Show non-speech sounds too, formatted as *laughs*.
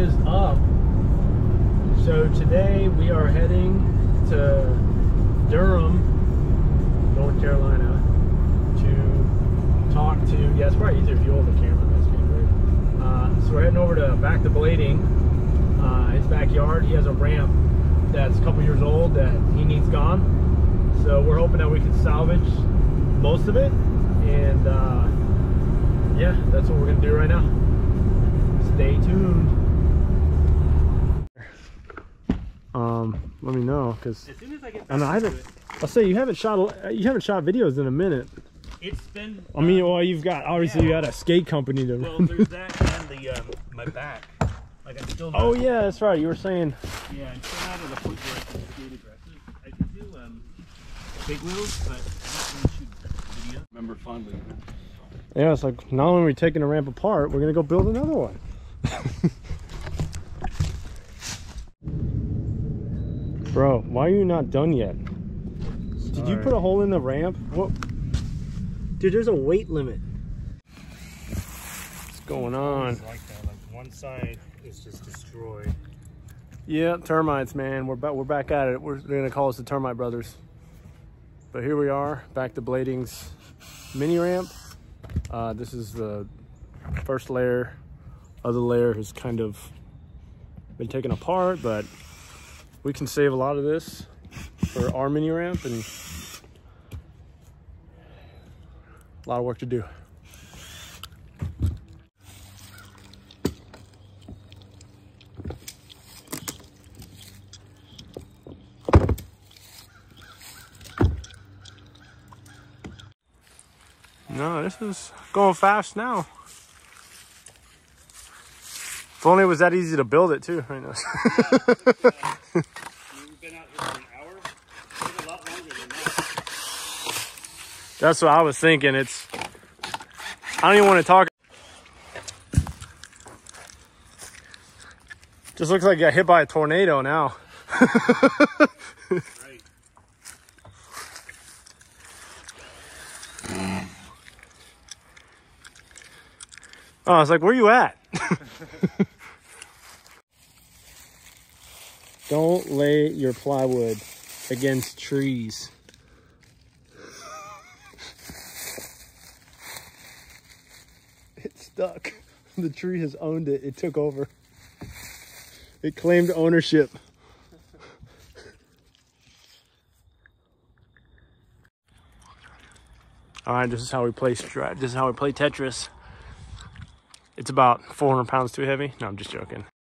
is up. So today we are heading to Durham, North Carolina, to talk to. Yeah, it's probably easier if you hold the camera. That's. Uh, so we're heading over to Back to Blading, uh, his backyard. He has a ramp that's a couple years old that he needs gone. So we're hoping that we can salvage most of it, and uh, yeah, that's what we're gonna do right now. Stay tuned. Um, let me know because As soon as I get and I haven't. I'll say you haven't shot you haven't shot videos in a minute. it's been. I mean, uh, well, you've got obviously you got a skate company to. well, there's *laughs* that and the um, my back. Like I'm still. Oh yeah, that's right. You were saying. Yeah, I'm still not at a point where I can skate aggressive. I can do um, big wheels, but I'm not really shoot video. Remember fondly. Yeah, it's like not only are we taking a ramp apart, we're gonna go build another one. *laughs* Bro, why are you not done yet? Did you put a hole in the ramp? What? Dude, there's a weight limit. What's going on? Like that, like one side is just destroyed. Yeah, termites, man. We're back. We're back at it. We're they're gonna call us the Termite Brothers. But here we are, back to Blading's mini ramp. Uh, this is the first layer. Other layer has kind of been taken apart, but we can save a lot of this for our mini ramp and a lot of work to do. No, this is going fast now. If only it was that easy to build it too. Right now. That. That's what I was thinking. It's. I don't even want to talk. Just looks like you got hit by a tornado now. Right. *laughs* Oh, I was like, where you at? *laughs* *laughs* Don't lay your plywood against trees. *laughs* It's stuck. The tree has owned it. It took over. It claimed ownership. All right, this is how we play. This is how we play Tetris. It's about 400 pounds too heavy. No, I'm just joking.